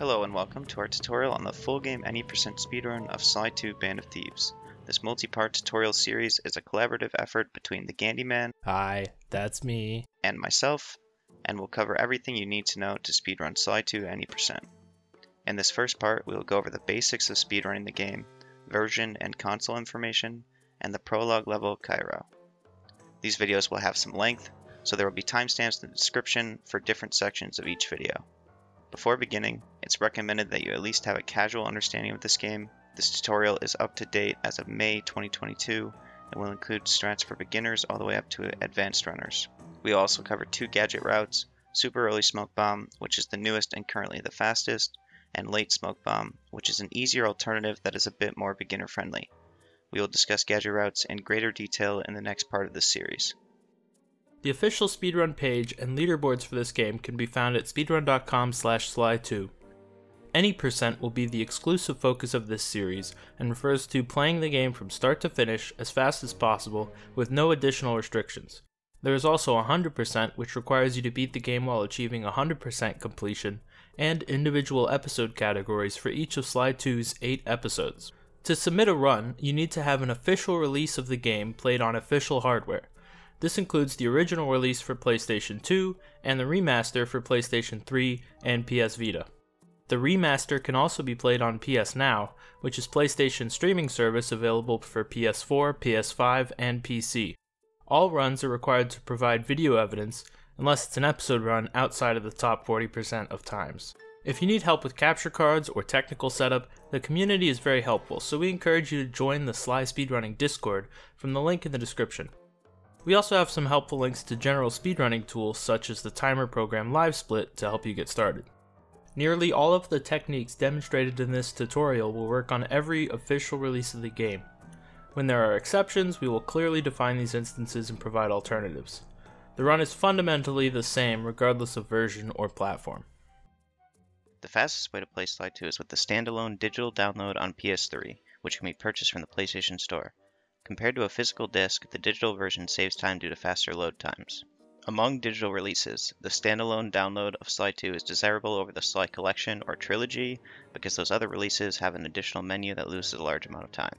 Hello and welcome to our tutorial on the full game any percent speedrun of Sly 2 Band of Thieves. This multi-part tutorial series is a collaborative effort between the Gandyman Hi, that's me. and myself, and will cover everything you need to know to speedrun Sly 2 any percent. In this first part, we will go over the basics of speedrunning the game, version and console information, and the prologue level Cairo. These videos will have some length, so there will be timestamps in the description for different sections of each video. Before beginning, it's recommended that you at least have a casual understanding of this game. This tutorial is up to date as of May 2022 and will include strats for beginners all the way up to advanced runners. We also cover two gadget routes, Super Early Smoke Bomb, which is the newest and currently the fastest, and Late Smoke Bomb, which is an easier alternative that is a bit more beginner friendly. We will discuss gadget routes in greater detail in the next part of this series. The official speedrun page and leaderboards for this game can be found at speedrun.com slash sly2. Any percent will be the exclusive focus of this series and refers to playing the game from start to finish as fast as possible with no additional restrictions. There is also 100% which requires you to beat the game while achieving 100% completion, and individual episode categories for each of Sly 2's 8 episodes. To submit a run, you need to have an official release of the game played on official hardware. This includes the original release for PlayStation 2 and the remaster for PlayStation 3 and PS Vita. The remaster can also be played on PS Now, which is PlayStation's streaming service available for PS4, PS5, and PC. All runs are required to provide video evidence unless it's an episode run outside of the top 40% of times. If you need help with capture cards or technical setup, the community is very helpful, so we encourage you to join the Sly Speedrunning Discord from the link in the description. We also have some helpful links to general speedrunning tools such as the timer program LiveSplit to help you get started. Nearly all of the techniques demonstrated in this tutorial will work on every official release of the game. When there are exceptions, we will clearly define these instances and provide alternatives. The run is fundamentally the same regardless of version or platform. The fastest way to play Sly 2 is with the standalone digital download on PS3, which can be purchased from the PlayStation Store. Compared to a physical disc, the digital version saves time due to faster load times. Among digital releases, the standalone download of Sly 2 is desirable over the Sly Collection or Trilogy because those other releases have an additional menu that loses a large amount of time.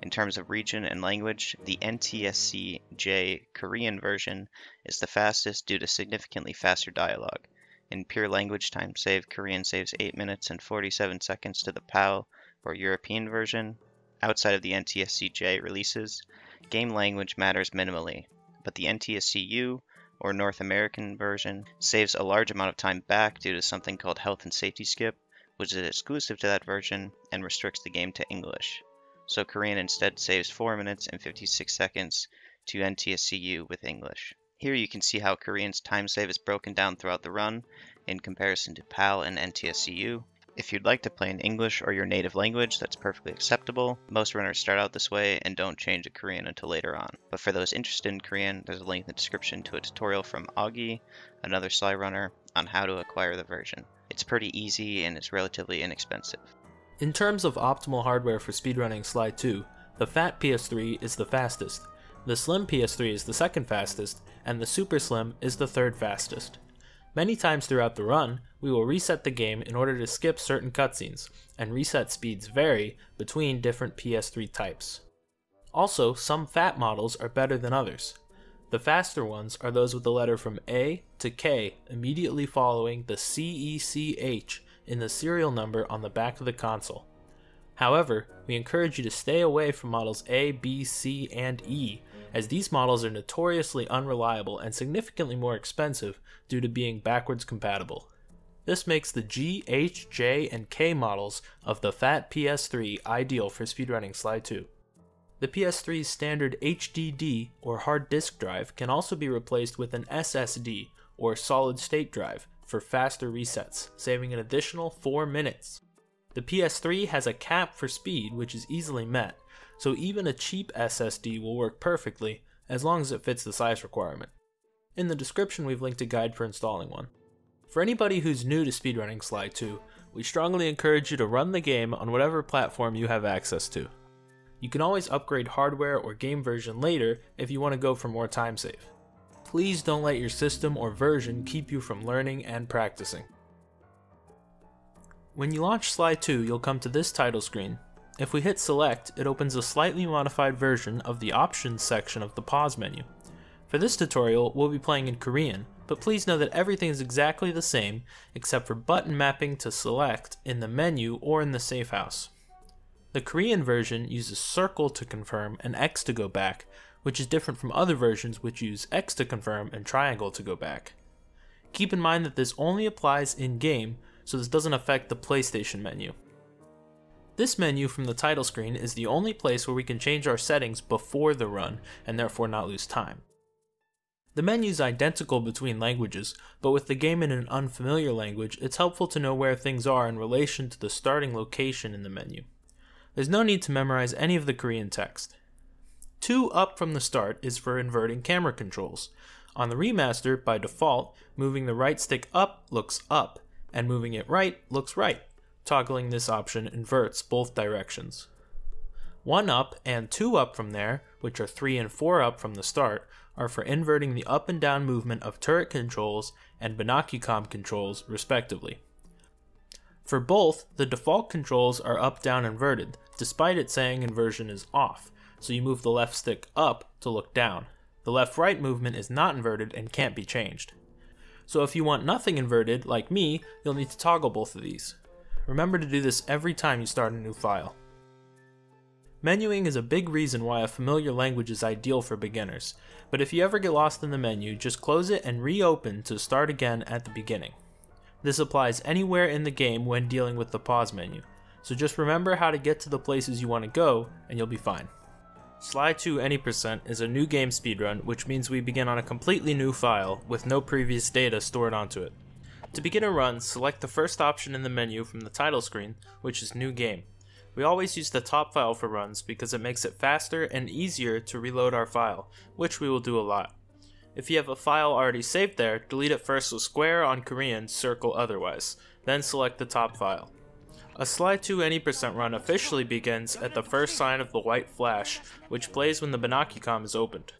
In terms of region and language, the NTSC-J Korean version is the fastest due to significantly faster dialogue. In pure language time save, Korean saves 8 minutes and 47 seconds to the PAL or European version. Outside of the NTSC-J releases, game language matters minimally, but the NTSC-U or North American version saves a large amount of time back due to something called health and safety skip, which is exclusive to that version and restricts the game to English. So Korean instead saves 4 minutes and 56 seconds to NTSC-U with English. Here you can see how Korean's time save is broken down throughout the run in comparison to PAL and NTSC-U. If you'd like to play in English or your native language, that's perfectly acceptable. Most runners start out this way and don't change to Korean until later on. But for those interested in Korean, there's a link in the description to a tutorial from Augie, another Sly runner, on how to acquire the version. It's pretty easy and it's relatively inexpensive. In terms of optimal hardware for speedrunning Sly 2, the Fat PS3 is the fastest, the Slim PS3 is the second fastest, and the Super Slim is the third fastest. Many times throughout the run, we will reset the game in order to skip certain cutscenes, and reset speeds vary between different PS3 types. Also, some fat models are better than others. The faster ones are those with the letter from A to K immediately following the CECH in the serial number on the back of the console. However, we encourage you to stay away from models A, B, C, and E, as these models are notoriously unreliable and significantly more expensive due to being backwards compatible. This makes the G, H, J, and K models of the Fat PS3 ideal for speedrunning Sly 2. The PS3's standard HDD or hard disk drive can also be replaced with an SSD or solid state drive for faster resets, saving an additional 4 minutes. The PS3 has a cap for speed which is easily met, so even a cheap SSD will work perfectly as long as it fits the size requirement. In the description we've linked a guide for installing one. For anybody who's new to speedrunning Sly 2, we strongly encourage you to run the game on whatever platform you have access to. You can always upgrade hardware or game version later if you want to go for more time save. Please don't let your system or version keep you from learning and practicing. When you launch Sly 2, you'll come to this title screen. If we hit select, it opens a slightly modified version of the options section of the pause menu. For this tutorial, we'll be playing in Korean, but please know that everything is exactly the same except for button mapping to select in the menu or in the safe house. The Korean version uses circle to confirm and X to go back, which is different from other versions which use X to confirm and triangle to go back. Keep in mind that this only applies in-game, so this doesn't affect the PlayStation menu. This menu from the title screen is the only place where we can change our settings before the run and therefore not lose time. The menu is identical between languages, but with the game in an unfamiliar language, it's helpful to know where things are in relation to the starting location in the menu. There's no need to memorize any of the Korean text. 2 up from the start is for inverting camera controls. On the remaster, by default, moving the right stick up looks up, and moving it right looks right. Toggling this option inverts both directions. 1 up and 2 up from there, which are 3 and 4 up from the start, are for inverting the up and down movement of turret controls and Binocucom controls, respectively. For both, the default controls are up down inverted, despite it saying inversion is off, so you move the left stick up to look down. The left right movement is not inverted and can't be changed. So if you want nothing inverted, like me, you'll need to toggle both of these. Remember to do this every time you start a new file. Menuing is a big reason why a familiar language is ideal for beginners, but if you ever get lost in the menu, just close it and reopen to start again at the beginning. This applies anywhere in the game when dealing with the pause menu, so just remember how to get to the places you want to go and you'll be fine. Sly 2 Any Percent is a new game speedrun, which means we begin on a completely new file with no previous data stored onto it. To begin a run, select the first option in the menu from the title screen, which is New Game. We always use the top file for runs because it makes it faster and easier to reload our file, which we will do a lot. If you have a file already saved there, delete it first with square on Korean, circle otherwise, then select the top file. A Sly 2 any run officially begins at the first sign of the white flash, which plays when the Binocucom is opened.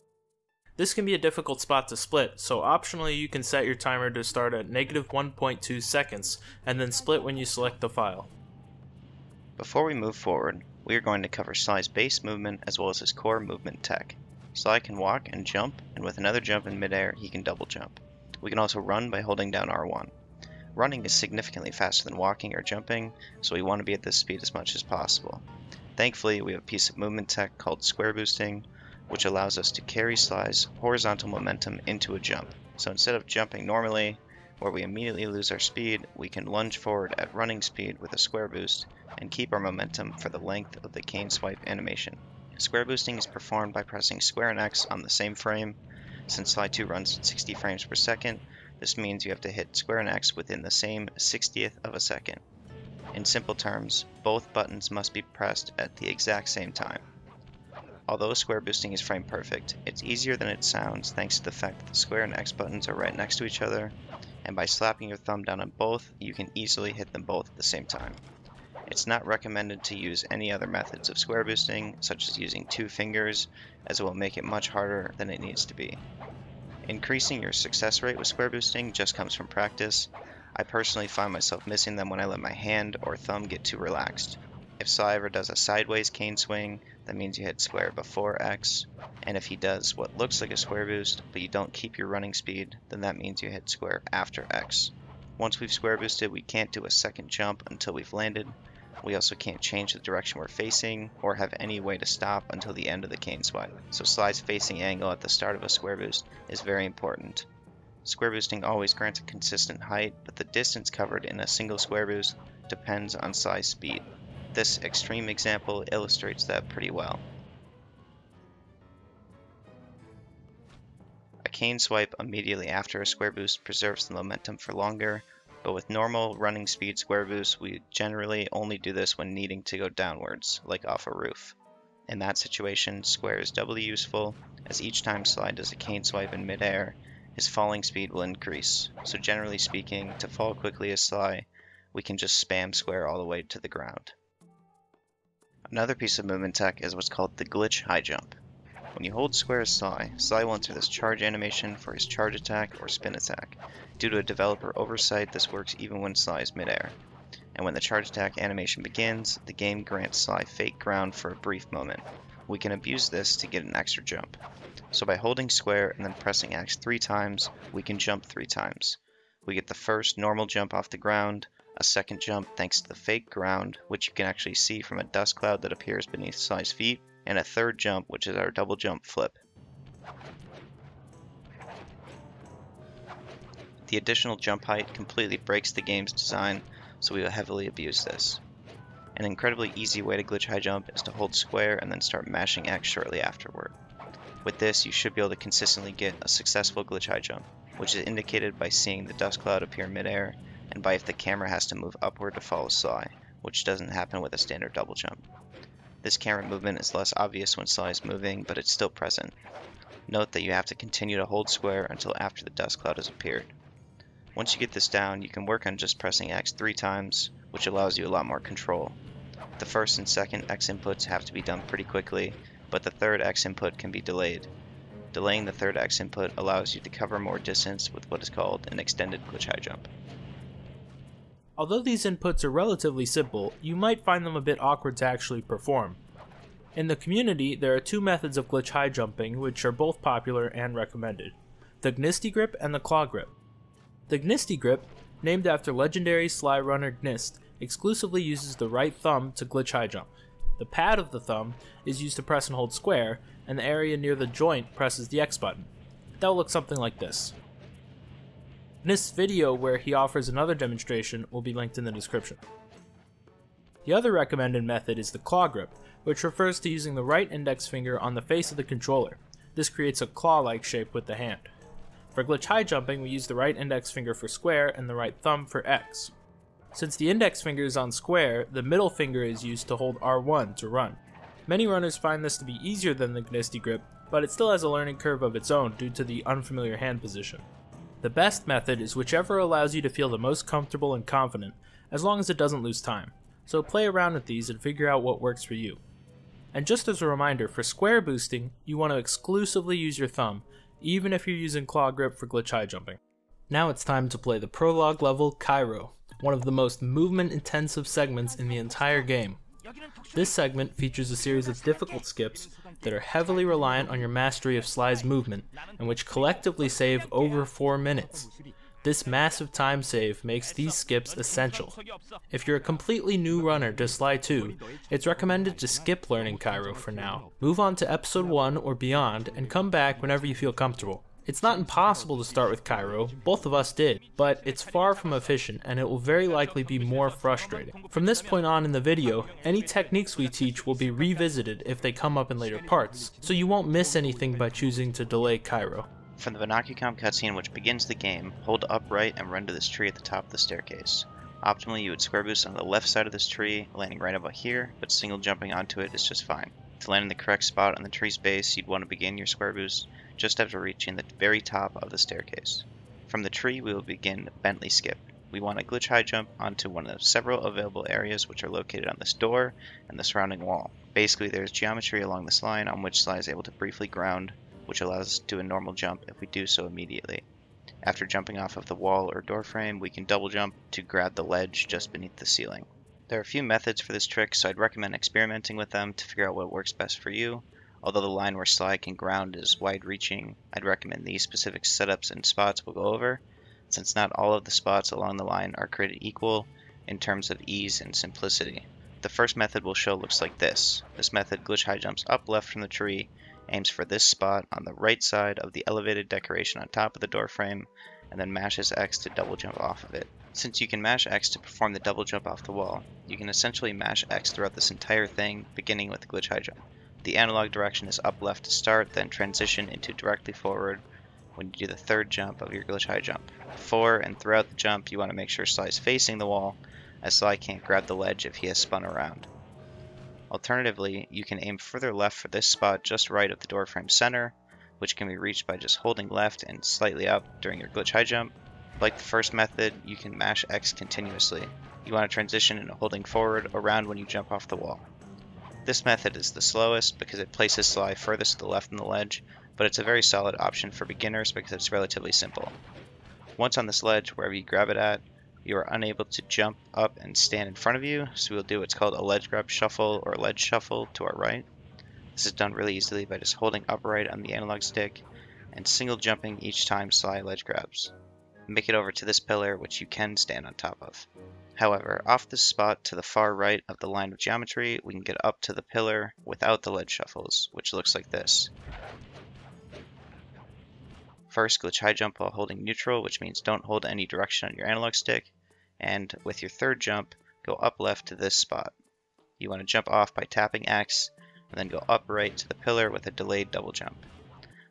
This can be a difficult spot to split, so optionally you can set your timer to start at negative 1.2 seconds, and then split when you select the file. Before we move forward, we are going to cover Sly's base movement as well as his core movement tech. Sly can walk and jump, and with another jump in midair, he can double jump. We can also run by holding down R1. Running is significantly faster than walking or jumping, so we want to be at this speed as much as possible. Thankfully, we have a piece of movement tech called square boosting, which allows us to carry Sly's horizontal momentum into a jump. So instead of jumping normally, where we immediately lose our speed, we can lunge forward at running speed with a square boost and keep our momentum for the length of the cane swipe animation. Square boosting is performed by pressing square and X on the same frame. Since Sly 2 runs at 60 frames per second, this means you have to hit square and X within the same 60th of a second. In simple terms, both buttons must be pressed at the exact same time. Although square boosting is frame perfect, it's easier than it sounds thanks to the fact that the square and X buttons are right next to each other, and by slapping your thumb down on both, you can easily hit them both at the same time. It's not recommended to use any other methods of square boosting, such as using two fingers, as it will make it much harder than it needs to be. Increasing your success rate with square boosting just comes from practice. I personally find myself missing them when I let my hand or thumb get too relaxed. If Sly ever does a sideways cane swing, that means you hit square before X, and if he does what looks like a square boost, but you don't keep your running speed, then that means you hit square after X. Once we've square boosted, we can't do a second jump until we've landed, we also can't change the direction we're facing or have any way to stop until the end of the cane swipe. So Sly's facing angle at the start of a square boost is very important. Square boosting always grants a consistent height, but the distance covered in a single square boost depends on Sly's speed. This extreme example illustrates that pretty well. A cane swipe immediately after a square boost preserves the momentum for longer, but with normal running speed square boosts, we generally only do this when needing to go downwards, like off a roof. In that situation, square is doubly useful, as each time Sly does a cane swipe in midair, his falling speed will increase. So generally speaking, to fall quickly as Sly, we can just spam square all the way to the ground. Another piece of movement tech is what's called the glitch high jump. When you hold square as Sly will enter this charge animation for his charge attack or spin attack. Due to a developer oversight, this works even when Sly is midair. and when the charge attack animation begins, the game grants Sly fake ground for a brief moment. We can abuse this to get an extra jump. So by holding square and then pressing X three times, we can jump three times. We get the first normal jump off the ground, a second jump thanks to the fake ground, which you can actually see from a dust cloud that appears beneath Sly's feet, and a third jump, which is our double jump flip. The additional jump height completely breaks the game's design, so we will heavily abuse this. An incredibly easy way to glitch high jump is to hold square and then start mashing X shortly afterward. With this, you should be able to consistently get a successful glitch high jump, which is indicated by seeing the dust cloud appear midair, and by if the camera has to move upward to follow Sly, which doesn't happen with a standard double jump. This camera movement is less obvious when Sly is moving, but it's still present. Note that you have to continue to hold square until after the dust cloud has appeared. Once you get this down, you can work on just pressing X three times, which allows you a lot more control. The first and second X inputs have to be done pretty quickly, but the third X input can be delayed. Delaying the third X input allows you to cover more distance with what is called an extended glitch high jump. Although these inputs are relatively simple, you might find them a bit awkward to actually perform. In the community, there are two methods of glitch high jumping which are both popular and recommended the Gnisty Grip and the Claw Grip. The Gnisty Grip, named after legendary Sly runner Gnist, exclusively uses the right thumb to glitch high jump. The pad of the thumb is used to press and hold square, and the area near the joint presses the X button. That will look something like this. Gnist's video where he offers another demonstration will be linked in the description. The other recommended method is the claw grip, which refers to using the right index finger on the face of the controller. This creates a claw-like shape with the hand. For glitch high jumping, we use the right index finger for square and the right thumb for X. Since the index finger is on square, the middle finger is used to hold R1 to run. Many runners find this to be easier than the Gnisty grip, but it still has a learning curve of its own due to the unfamiliar hand position. The best method is whichever allows you to feel the most comfortable and confident, as long as it doesn't lose time. So play around with these and figure out what works for you. And just as a reminder, for square boosting, you want to exclusively use your thumb, even if you're using claw grip for glitch high jumping. Now it's time to play the prologue level Cairo, one of the most movement intensive segments in the entire game. This segment features a series of difficult skips that are heavily reliant on your mastery of Sly's movement, and which collectively save over 4 minutes. This massive time save makes these skips essential. If you're a completely new runner to Sly 2, it's recommended to skip learning Cairo for now. Move on to episode 1 or beyond and come back whenever you feel comfortable. It's not impossible to start with Cairo, both of us did, but it's far from efficient and it will very likely be more frustrating. From this point on in the video, any techniques we teach will be revisited if they come up in later parts, so you won't miss anything by choosing to delay Cairo. From the Binocucom cutscene which begins the game, hold upright and run to this tree at the top of the staircase. Optimally, you would square boost on the left side of this tree, landing right about here, but single jumping onto it is just fine. To land in the correct spot on the tree's base, you'd want to begin your square boost just after reaching the very top of the staircase. From the tree, we will begin Bentley Skip. We want a glitch high jump onto one of several available areas which are located on this door and the surrounding wall. Basically, there's geometry along this line on which Sly is able to briefly ground which allows us to do a normal jump if we do so immediately. After jumping off of the wall or door frame, we can double jump to grab the ledge just beneath the ceiling. There are a few methods for this trick, so I'd recommend experimenting with them to figure out what works best for you. Although the line where Sly can ground is wide-reaching, I'd recommend these specific setups and spots we'll go over, since not all of the spots along the line are created equal in terms of ease and simplicity. The first method we'll show looks like this. This method glitch high jumps up left from the tree aims for this spot on the right side of the elevated decoration on top of the door frame, and then mashes X to double jump off of it. Since you can mash X to perform the double jump off the wall, you can essentially mash X throughout this entire thing, beginning with the glitch high jump. The analog direction is up left to start, then transition into directly forward when you do the third jump of your glitch high jump. Before and throughout the jump, you want to make sure Sly is facing the wall, as Sly can't grab the ledge if he has spun around. Alternatively, you can aim further left for this spot just right of the doorframe center, which can be reached by just holding left and slightly up during your glitch high jump. Like the first method, you can mash X continuously. You want to transition into holding forward around when you jump off the wall. This method is the slowest because it places Sly furthest to the left on the ledge, but it's a very solid option for beginners because it's relatively simple. Once on this ledge, wherever you grab it at, you are unable to jump up and stand in front of you, so we'll do what's called a ledge grab shuffle or ledge shuffle to our right. This is done really easily by just holding upright on the analog stick and single jumping each time Sly ledge grabs. Make it over to this pillar, which you can stand on top of. However, off this spot to the far right of the line of geometry, we can get up to the pillar without the ledge shuffles, which looks like this. First, glitch high jump while holding neutral, which means don't hold any direction on your analog stick, and with your third jump, go up left to this spot. You want to jump off by tapping X, and then go up right to the pillar with a delayed double jump.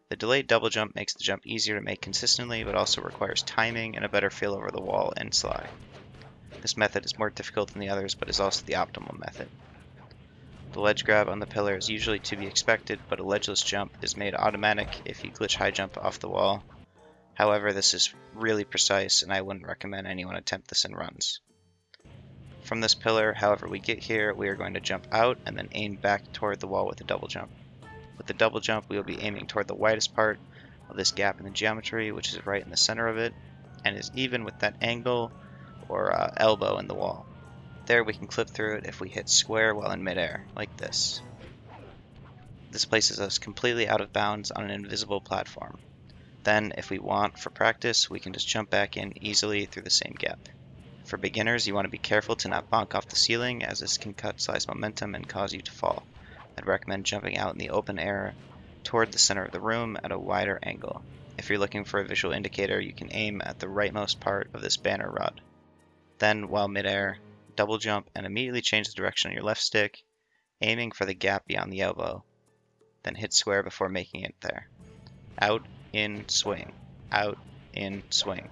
The delayed double jump makes the jump easier to make consistently, but also requires timing and a better feel over the wall and Sly. This method is more difficult than the others, but is also the optimal method. The ledge grab on the pillar is usually to be expected, but a ledgeless jump is made automatic if you glitch high jump off the wall. However, this is really precise, and I wouldn't recommend anyone attempt this in runs. From this pillar, however we get here, we are going to jump out and then aim back toward the wall with a double jump. With the double jump, we will be aiming toward the widest part of this gap in the geometry, which is right in the center of it, and is even with that angle or uh, elbow in the wall. There we can clip through it if we hit square while in midair, like this. This places us completely out of bounds on an invisible platform. Then, if we want, for practice, we can just jump back in easily through the same gap. For beginners, you want to be careful to not bonk off the ceiling, as this can cut Sly's momentum and cause you to fall. I'd recommend jumping out in the open air toward the center of the room at a wider angle. If you're looking for a visual indicator, you can aim at the rightmost part of this banner rod. Then, while midair, double jump and immediately change the direction on your left stick, aiming for the gap beyond the elbow. Then hit square before making it there. Out, in, swing. Out, in, swing.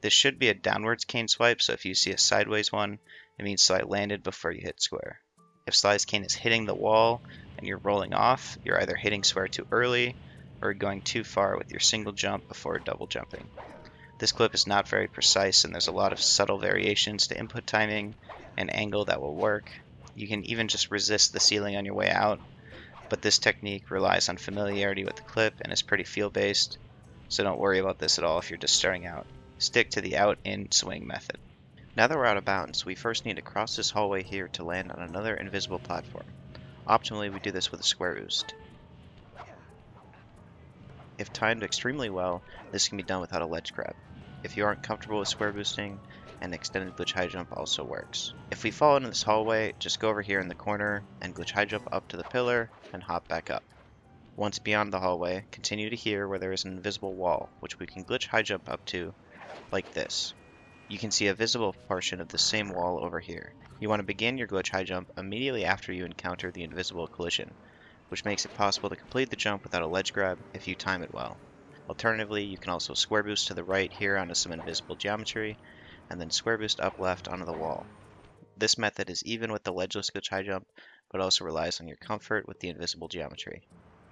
This should be a downwards cane swipe, so if you see a sideways one, it means Sly landed before you hit square. If Sly's cane is hitting the wall and you're rolling off, you're either hitting square too early or going too far with your single jump before double jumping. This clip is not very precise and there's a lot of subtle variations to input timing and angle that will work. You can even just resist the ceiling on your way out, but this technique relies on familiarity with the clip and is pretty feel based, so don't worry about this at all if you're just starting out. Stick to the out in swing method. Now that we're out of bounds, we first need to cross this hallway here to land on another invisible platform. Optimally, we do this with a square boost. If timed extremely well, this can be done without a ledge grab. If you aren't comfortable with square boosting, an extended glitch high jump also works. If we fall into this hallway, just go over here in the corner and glitch high jump up to the pillar and hop back up. Once beyond the hallway, continue to here where there is an invisible wall, which we can glitch high jump up to, like this you can see a visible portion of the same wall over here. You want to begin your glitch high jump immediately after you encounter the invisible collision, which makes it possible to complete the jump without a ledge grab if you time it well. Alternatively, you can also square boost to the right here onto some invisible geometry, and then square boost up left onto the wall. This method is even with the ledgeless glitch high jump, but also relies on your comfort with the invisible geometry.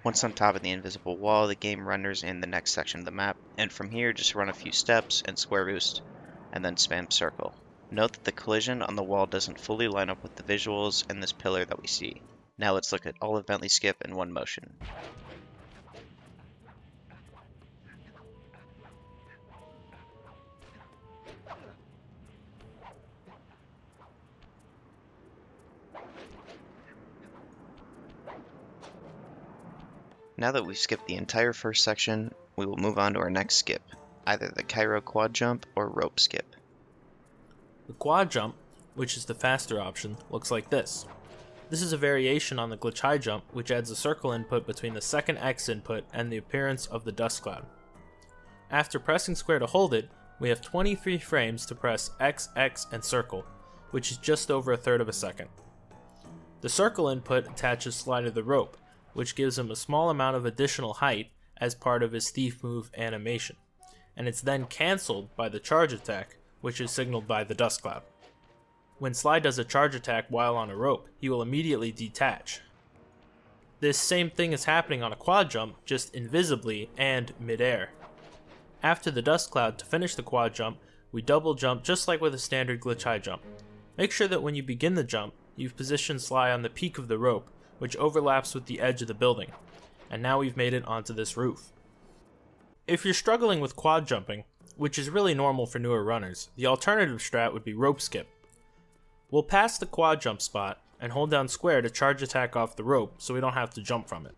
Once on top of the invisible wall, the game renders in the next section of the map, and from here just run a few steps and square boost and then spam circle. Note that the collision on the wall doesn't fully line up with the visuals in this pillar that we see. Now let's look at all of Bentley Skip in one motion. Now that we've skipped the entire first section, we will move on to our next skip, either the Cairo quad jump or rope skip. The quad jump, which is the faster option, looks like this. This is a variation on the glitch high jump, which adds a circle input between the second X input and the appearance of the dust cloud. After pressing square to hold it, we have 23 frames to press X, X, and circle, which is just over a third of a second. The circle input attaches to the rope, which gives him a small amount of additional height as part of his thief move animation and it's then cancelled by the charge attack, which is signaled by the dust cloud. When Sly does a charge attack while on a rope, he will immediately detach. This same thing is happening on a quad jump, just invisibly and midair. After the dust cloud, to finish the quad jump, we double jump just like with a standard glitch high jump. Make sure that when you begin the jump, you've positioned Sly on the peak of the rope, which overlaps with the edge of the building. And now we've made it onto this roof. If you're struggling with quad jumping, which is really normal for newer runners. The alternative strat would be rope skip. We'll pass the quad jump spot and hold down square to charge attack off the rope so we don't have to jump from it.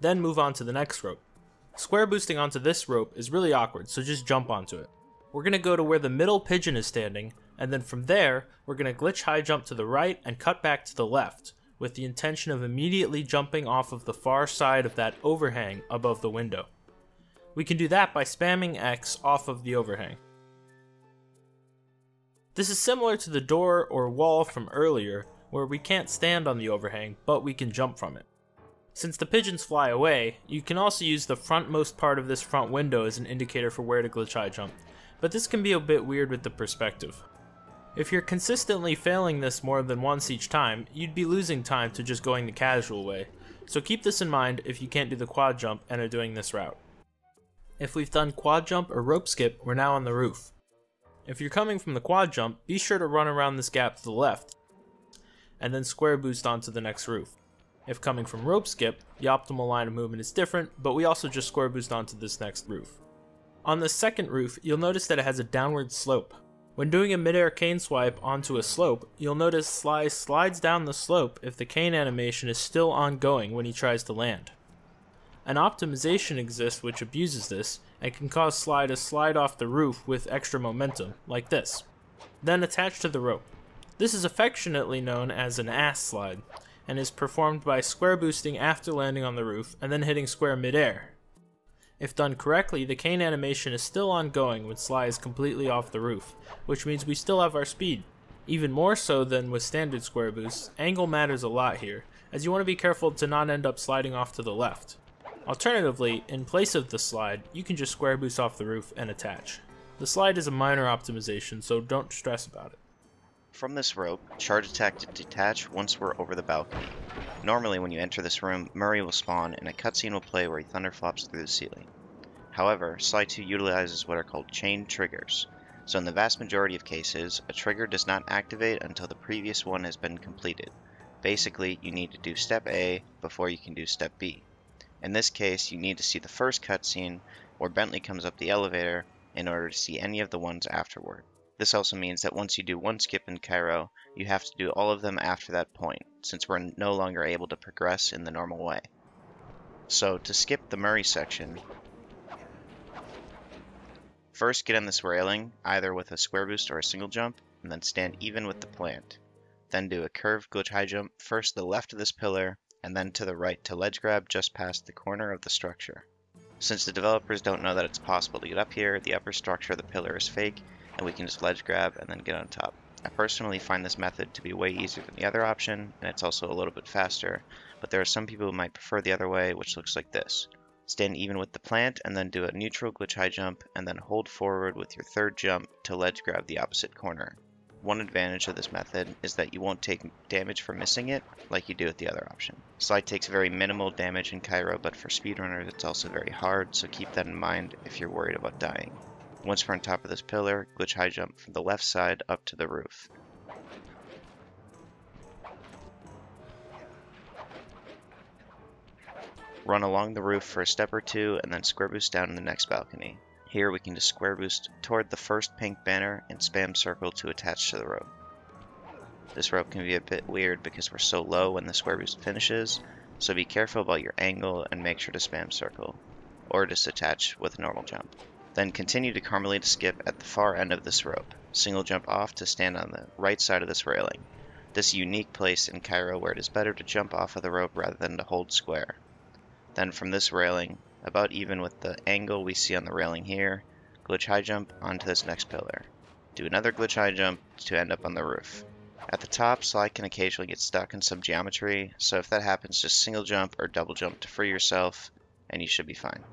Then move on to the next rope. Square boosting onto this rope is really awkward, so just jump onto it. We're going to go to where the middle pigeon is standing, and then from there, we're going to glitch high jump to the right and cut back to the left, with the intention of immediately jumping off of the far side of that overhang above the window. We can do that by spamming X off of the overhang. This is similar to the door or wall from earlier, where we can't stand on the overhang, but we can jump from it. Since the pigeons fly away, you can also use the frontmost part of this front window as an indicator for where to glitch high jump, but this can be a bit weird with the perspective. If you're consistently failing this more than once each time, you'd be losing time to just going the casual way, so keep this in mind if you can't do the quad jump and are doing this route. If we've done quad jump or rope skip, we're now on the roof. If you're coming from the quad jump, be sure to run around this gap to the left, and then square boost onto the next roof. If coming from rope skip, the optimal line of movement is different, but we also just square boost onto this next roof. On the second roof, you'll notice that it has a downward slope. When doing a midair cane swipe onto a slope, you'll notice Sly slides down the slope if the cane animation is still ongoing when he tries to land. An optimization exists which abuses this, and can cause Sly to slide off the roof with extra momentum, like this. Then attach to the rope. This is affectionately known as an ass slide, and is performed by square boosting after landing on the roof and then hitting square midair. If done correctly, the cane animation is still ongoing when Sly is completely off the roof, which means we still have our speed. Even more so than with standard square boosts, angle matters a lot here, as you want to be careful to not end up sliding off to the left. Alternatively, in place of the slide, you can just square boost off the roof and attach. The slide is a minor optimization, so don't stress about it. From this rope, charge attack to detach once we're over the balcony. Normally when you enter this room, Murray will spawn and a cutscene will play where he thunderflops through the ceiling. However, Sly 2 utilizes what are called chain triggers, so in the vast majority of cases, a trigger does not activate until the previous one has been completed. Basically, you need to do step A before you can do step B. In this case, you need to see the first cutscene where Bentley comes up the elevator in order to see any of the ones afterward. This also means that once you do one skip in Cairo, you have to do all of them after that point, since we're no longer able to progress in the normal way. So, to skip the Murray section, first get on this railing, either with a square boost or a single jump, and then stand even with the plant. Then do a curved glitch high jump, first to the left of this pillar, and then to the right to ledge grab just past the corner of the structure. Since the developers don't know that it's possible to get up here, the upper structure of the pillar is fake, and we can just ledge grab and then get on top. I personally find this method to be way easier than the other option, and it's also a little bit faster, but there are some people who might prefer the other way, which looks like this. Stand even with the plant, and then do a neutral glitch high jump, and then hold forward with your third jump to ledge grab the opposite corner. One advantage of this method is that you won't take damage for missing it, like you do with the other option. Sly takes very minimal damage in Cairo, but for speedrunners it's also very hard, so keep that in mind if you're worried about dying. Once we're on top of this pillar, glitch high jump from the left side up to the roof. Run along the roof for a step or two and then square boost down in the next balcony. Here we can just square boost toward the first pink banner and spam circle to attach to the rope. This rope can be a bit weird because we're so low when the square boost finishes, so be careful about your angle and make sure to spam circle, or just attach with a normal jump. Then continue to Carmelita skip at the far end of this rope. Single jump off to stand on the right side of this railing. This unique place in Cairo where it is better to jump off of the rope rather than to hold square. Then from this railing, about even with the angle we see on the railing here, glitch high jump onto this next pillar. Do another glitch high jump to end up on the roof. At the top, Sly can occasionally get stuck in some geometry, so if that happens, just single jump or double jump to free yourself, and you should be fine.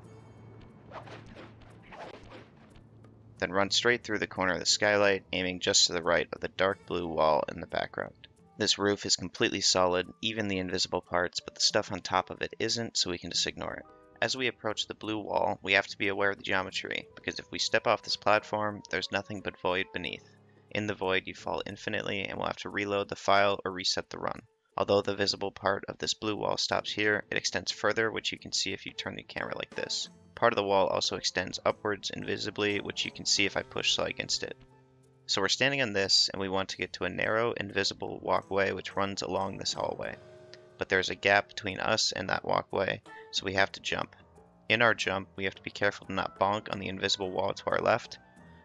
Then run straight through the corner of the skylight, aiming just to the right of the dark blue wall in the background. This roof is completely solid, even the invisible parts, but the stuff on top of it isn't, so we can just ignore it. As we approach the blue wall, we have to be aware of the geometry, because if we step off this platform, there's nothing but void beneath. In the void, you fall infinitely, and we'll have to reload the file or reset the run. Although the visible part of this blue wall stops here, it extends further, which you can see if you turn the camera like this. Part of the wall also extends upwards invisibly, which you can see if I push Sly against it. So we're standing on this, and we want to get to a narrow, invisible walkway which runs along this hallway. But there's a gap between us and that walkway, so we have to jump. In our jump, we have to be careful to not bonk on the invisible wall to our left.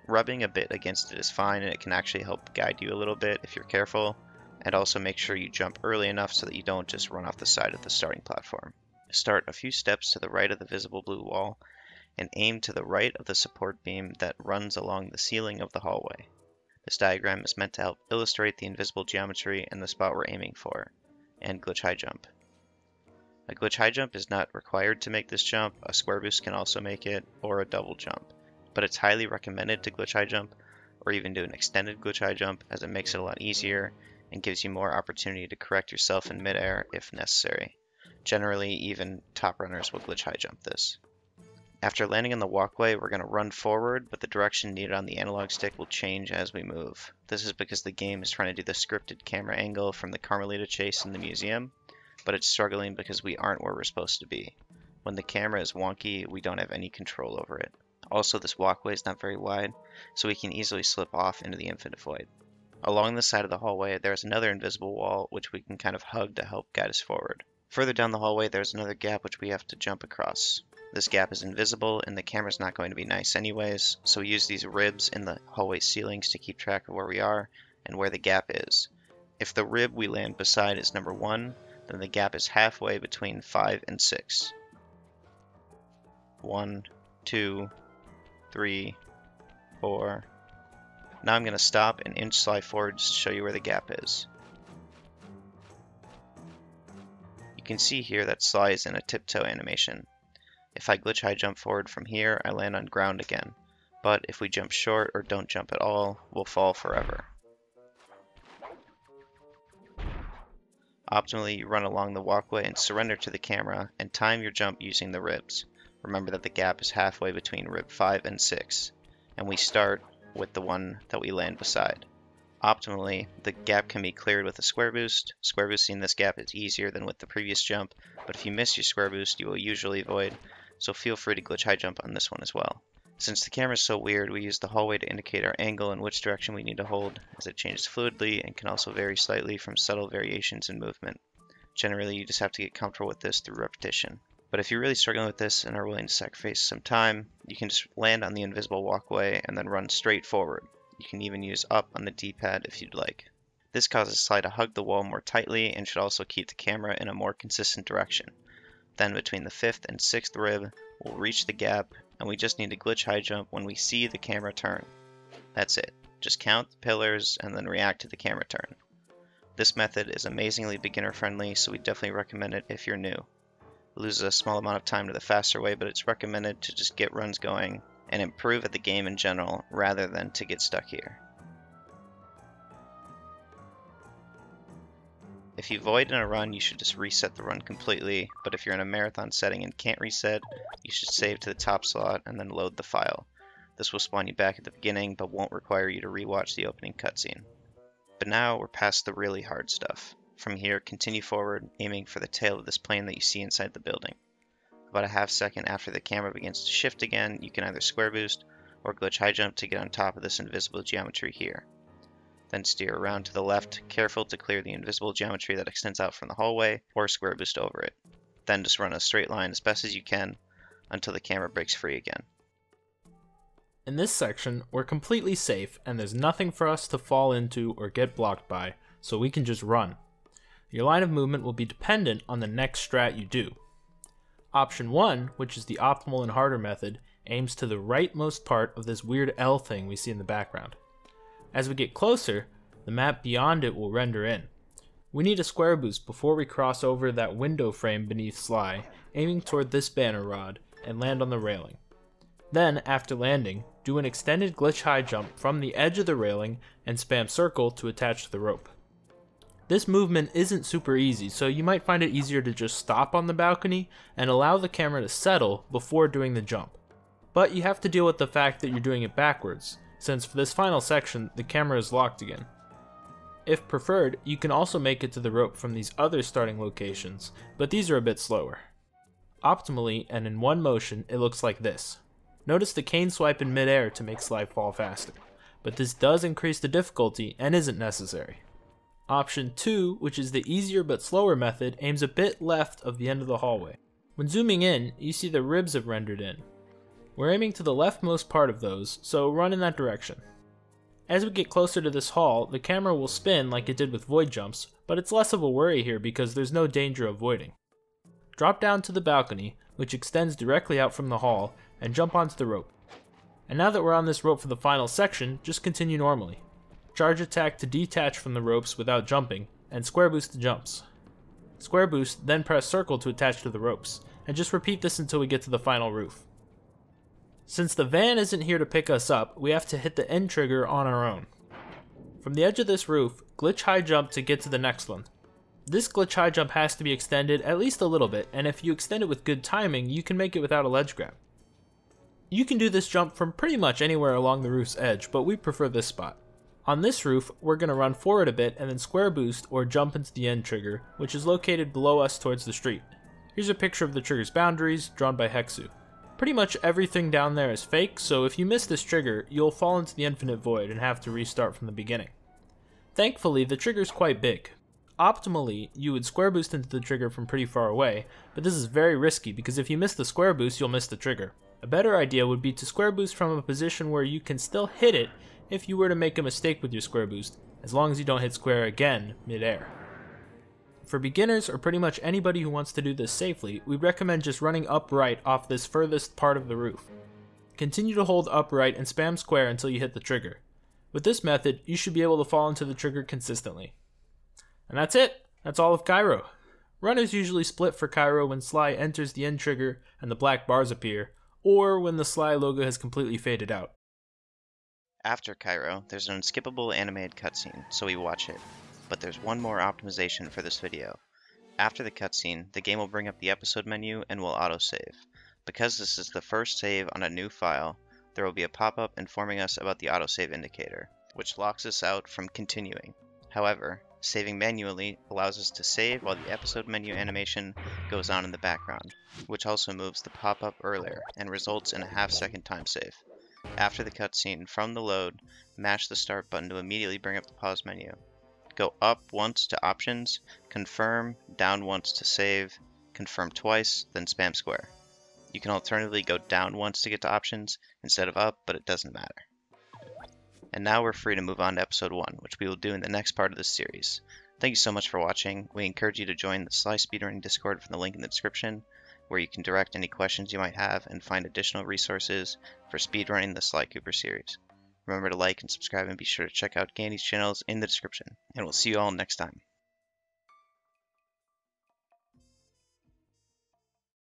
Rubbing a bit against it is fine, and it can actually help guide you a little bit if you're careful, and also make sure you jump early enough so that you don't just run off the side of the starting platform. Start a few steps to the right of the visible blue wall, and aim to the right of the support beam that runs along the ceiling of the hallway. This diagram is meant to help illustrate the invisible geometry and the spot we're aiming for, and glitch high jump. A glitch high jump is not required to make this jump, a square boost can also make it, or a double jump, but it's highly recommended to glitch high jump, or even do an extended glitch high jump as it makes it a lot easier and gives you more opportunity to correct yourself in midair if necessary. Generally, even top runners will glitch high jump this. After landing on the walkway, we're going to run forward, but the direction needed on the analog stick will change as we move. This is because the game is trying to do the scripted camera angle from the Carmelita chase in the museum, but it's struggling because we aren't where we're supposed to be. When the camera is wonky, we don't have any control over it. Also, this walkway is not very wide, so we can easily slip off into the infinite void. Along the side of the hallway, there is another invisible wall which we can kind of hug to help guide us forward. Further down the hallway, there's another gap which we have to jump across. This gap is invisible and the camera's not going to be nice anyways, so we use these ribs in the hallway ceilings to keep track of where we are and where the gap is. If the rib we land beside is number 1, then the gap is halfway between 5 and 6. 1, 2, 3, 4. Now I'm going to stop and inch slide forward to show you where the gap is. You can see here that Sly is in a tiptoe animation. If I glitch high jump forward from here, I land on ground again. But if we jump short or don't jump at all, we'll fall forever. Optimally, you run along the walkway and surrender to the camera and time your jump using the ribs. Remember that the gap is halfway between rib 5 and 6, and we start with the one that we land beside. Optimally, the gap can be cleared with a square boost. Square boosting this gap is easier than with the previous jump, but if you miss your square boost, you will usually void, so feel free to glitch high jump on this one as well. Since the camera is so weird, we use the hallway to indicate our angle and which direction we need to hold, as it changes fluidly and can also vary slightly from subtle variations in movement. Generally, you just have to get comfortable with this through repetition. But if you're really struggling with this and are willing to sacrifice some time, you can just land on the invisible walkway and then run straight forward. You can even use up on the D-pad if you'd like. This causes Sly to hug the wall more tightly and should also keep the camera in a more consistent direction. Then between the fifth and sixth rib, we'll reach the gap, and we just need to glitch high jump when we see the camera turn. That's it. Just count the pillars and then react to the camera turn. This method is amazingly beginner friendly, so we definitely recommend it if you're new. It loses a small amount of time to the faster way, but it's recommended to just get runs going and improve at the game in general rather than to get stuck here. If you void in a run, you should just reset the run completely, but if you're in a marathon setting and can't reset, you should save to the top slot and then load the file. This will spawn you back at the beginning, but won't require you to rewatch the opening cutscene. But now we're past the really hard stuff. From here, continue forward, aiming for the tail of this plane that you see inside the building. About a half second after the camera begins to shift again, you can either square boost or glitch high jump to get on top of this invisible geometry here. Then steer around to the left, careful to clear the invisible geometry that extends out from the hallway, or square boost over it. Then just run a straight line as best as you can until the camera breaks free again. In this section, we're completely safe and there's nothing for us to fall into or get blocked by, so we can just run. Your line of movement will be dependent on the next strat you do. Option 1, which is the optimal and harder method, aims to the rightmost part of this weird L thing we see in the background. As we get closer, the map beyond it will render in. We need a square boost before we cross over that window frame beneath Sly, aiming toward this banner rod, and land on the railing. Then, after landing, do an extended glitch high jump from the edge of the railing and spam circle to attach to the rope. This movement isn't super easy, so you might find it easier to just stop on the balcony and allow the camera to settle before doing the jump. But you have to deal with the fact that you're doing it backwards, since for this final section, the camera is locked again. If preferred, you can also make it to the rope from these other starting locations, but these are a bit slower. Optimally, and in one motion, it looks like this. Notice the cane swipe in midair to make Sly fall faster, but this does increase the difficulty and isn't necessary. Option 2, which is the easier but slower method, aims a bit left of the end of the hallway. When zooming in, you see the ribs have rendered in. We're aiming to the leftmost part of those, so run in that direction. As we get closer to this hall, the camera will spin like it did with void jumps, but it's less of a worry here because there's no danger of voiding. Drop down to the balcony, which extends directly out from the hall, and jump onto the rope. And now that we're on this rope for the final section, just continue normally. Charge attack to detach from the ropes without jumping, and square boost to jumps. Square boost, then press circle to attach to the ropes, and just repeat this until we get to the final roof. Since the van isn't here to pick us up, we have to hit the end trigger on our own. From the edge of this roof, glitch high jump to get to the next one. This glitch high jump has to be extended at least a little bit, and if you extend it with good timing, you can make it without a ledge grab. You can do this jump from pretty much anywhere along the roof's edge, but we prefer this spot. On this roof, we're going to run forward a bit and then square boost or jump into the end trigger, which is located below us towards the street. Here's a picture of the trigger's boundaries, drawn by Hexu. Pretty much everything down there is fake, so if you miss this trigger, you'll fall into the infinite void and have to restart from the beginning. Thankfully, the trigger's quite big. Optimally, you would square boost into the trigger from pretty far away, but this is very risky because if you miss the square boost, you'll miss the trigger. A better idea would be to square boost from a position where you can still hit it if you were to make a mistake with your square boost, as long as you don't hit square again mid-air. For beginners or pretty much anybody who wants to do this safely, we recommend just running upright off this furthest part of the roof. Continue to hold upright and spam square until you hit the trigger. With this method, you should be able to fall into the trigger consistently. And that's it! That's all of Cairo. Runners usually split for Cairo when Sly enters the end trigger and the black bars appear, or when the Sly logo has completely faded out. After Cairo, there's an unskippable animated cutscene, so we watch it but there's one more optimization for this video. After the cutscene, the game will bring up the episode menu and will autosave. Because this is the first save on a new file, there will be a pop-up informing us about the autosave indicator, which locks us out from continuing. However, saving manually allows us to save while the episode menu animation goes on in the background, which also moves the pop-up earlier and results in a half second time save. After the cutscene, from the load, mash the start button to immediately bring up the pause menu. Go up once to options, confirm, down once to save, confirm twice, then spam square. You can alternatively go down once to get to options instead of up, but it doesn't matter. And now we're free to move on to episode 1, which we will do in the next part of this series. Thank you so much for watching. We encourage you to join the Sly Speedrunning Discord from the link in the description, where you can direct any questions you might have and find additional resources for speedrunning the Sly Cooper series. Remember to like and subscribe and be sure to check out Gandy's channels in the description. And we'll see you all next time.